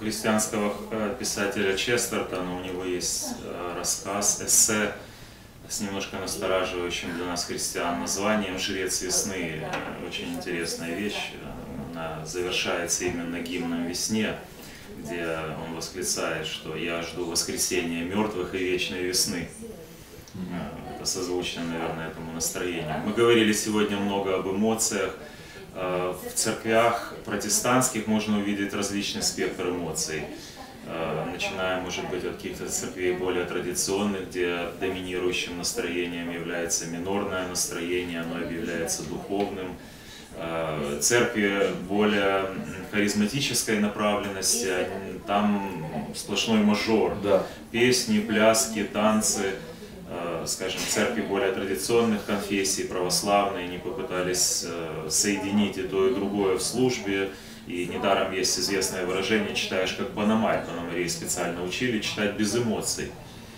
христианского э, писателя Честертона. У него есть э, рассказ, эссе с немножко настораживающим для нас христиан названием «Жрец весны». Э, очень интересная вещь. Она завершается именно гимном «Весне», где он восклицает, что «Я жду воскресения мертвых и вечной весны». Это созвучно, наверное, этому настроению. Мы говорили сегодня много об эмоциях, Э, в церквях протестантских можно увидеть различный спектр эмоций, э, начиная, может быть, от каких-то церквей более традиционных, где доминирующим настроением является минорное настроение, оно объявляется духовным. Э, церкви более харизматической направленности, там сплошной мажор, да. песни, пляски, танцы – Э, скажем, церкви более традиционных конфессий, православные, не попытались э, соединить и то, и другое в службе. И недаром есть известное выражение «читаешь как Панамарь». Панамарии специально учили читать без эмоций,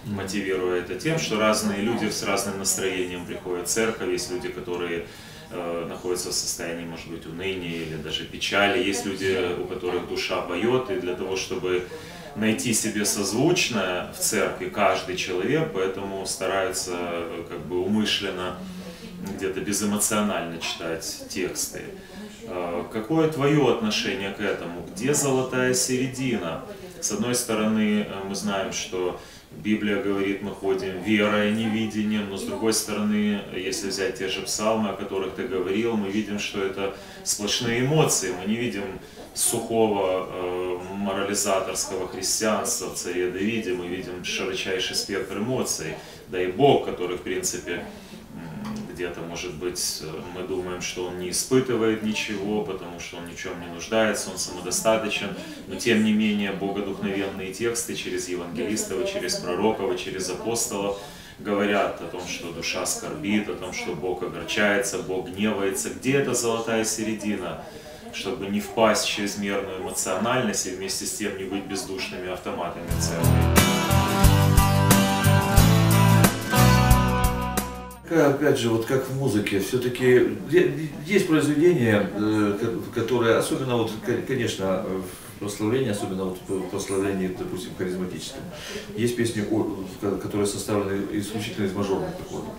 мотивируя это тем, что разные люди с разным настроением приходят в церковь. Есть люди, которые э, находятся в состоянии, может быть, уныния или даже печали. Есть люди, у которых душа поет, и для того, чтобы найти себе созвучное в церкви каждый человек, поэтому стараются как бы умышленно где-то безэмоционально читать тексты. А, какое твое отношение к этому? Где золотая середина? С одной стороны, э, мы знаем, что Библия говорит, мы ходим верой, а не видением, но с другой стороны, если взять те же псалмы, о которых ты говорил, мы видим, что это сплошные эмоции, мы не видим сухого э, морализаторского христианства в царе Давиде, мы видим широчайший спектр эмоций, да и Бог, который, в принципе, где-то, может быть, мы думаем, что он не испытывает ничего, потому что он ни в чем не нуждается, он самодостаточен, но тем не менее богодухновенные тексты через евангелистов, через пророков, через апостолов говорят о том, что душа скорбит, о том, что Бог огорчается, Бог гневается. Где эта золотая середина? чтобы не впасть в чрезмерную эмоциональность и вместе с тем не быть бездушными автоматами церкви. Опять же, вот как в музыке, все-таки есть произведения, э, которые, особенно вот, конечно, в прославлении, особенно вот в прославлении, допустим, харизматическом, есть песни, которые составлены исключительно из мажорных аккордов.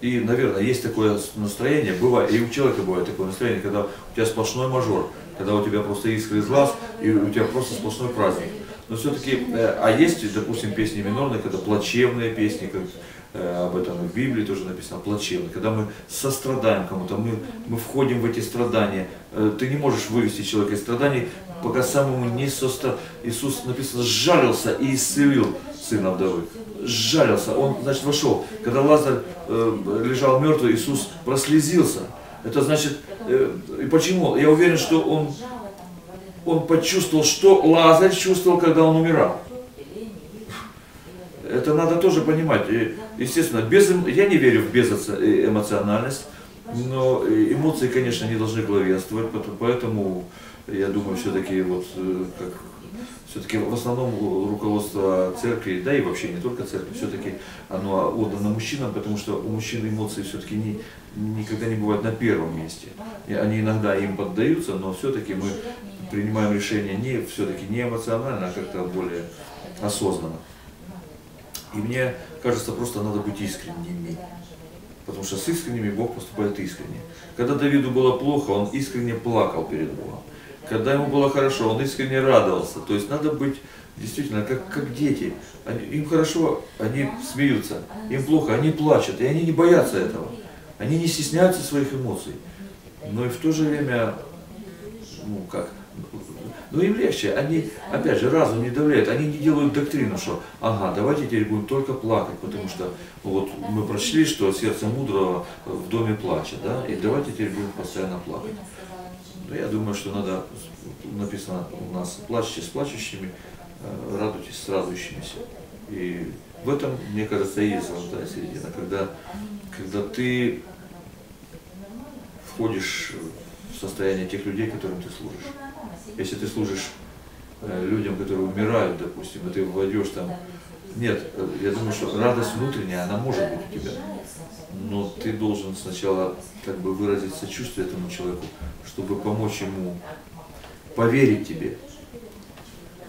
И, наверное, есть такое настроение, бывает, и у человека бывает такое настроение, когда у тебя сплошной мажор, когда у тебя просто искры из глаз, и у тебя просто сплошной праздник. Но все-таки, э, а есть, допустим, песни минорные, когда плачевные песни, об этом и в Библии тоже написано, плачевно. Когда мы сострадаем кому-то, мы, мы входим в эти страдания. Э, ты не можешь вывести человека из страданий, пока самому не состра... Иисус, написано, сжалился и исцелил сына вдовы. Сжалился, он, значит, вошел. Когда Лазарь э, лежал мертвый, Иисус прослезился. Это значит, э, и почему? Я уверен, что он, он почувствовал, что Лазарь чувствовал, когда он умирал. Это надо тоже понимать. И, естественно, без, я не верю в безэмоциональность, но эмоции, конечно, не должны главенствовать, поэтому я думаю, все-таки вот э, как все-таки в основном руководство церкви, да и вообще не только церкви, все-таки оно отдано мужчинам, потому что у мужчин эмоции все-таки не, никогда не бывают на первом месте. И они иногда им поддаются, но все-таки мы принимаем решение не все-таки не эмоционально, а как-то более осознанно. И мне кажется, просто надо быть искренними. Потому что с искренними Бог поступает искренне. Когда Давиду было плохо, он искренне плакал перед Богом. Когда ему было хорошо, он искренне радовался. То есть надо быть действительно как, как дети. Они, им хорошо, они смеются. Им плохо, они плачут. И они не боятся этого. Они не стесняются своих эмоций. Но и в то же время, ну как, но им легче, они, опять же, разум не давляет, они не делают доктрину, что, ага, давайте теперь будем только плакать, потому что вот мы прочли, что сердце мудрого в доме плачет, да, и давайте теперь будем постоянно плакать. Но я думаю, что надо, написано у нас, плачьте с плачущими, э, радуйтесь с радующимися. И в этом, мне кажется, и есть золотая середина, когда, когда ты входишь в состояние тех людей, которым ты служишь. Если ты служишь э, людям, которые умирают, допустим, и ты войдешь там, нет, я думаю, что радость внутренняя, она может быть у тебя, но ты должен сначала как бы выразить сочувствие этому человеку, чтобы помочь ему поверить тебе.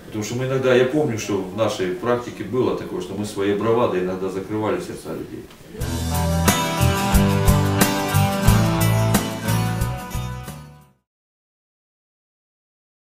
Потому что мы иногда, я помню, что в нашей практике было такое, что мы своей бравадой иногда закрывали сердца людей.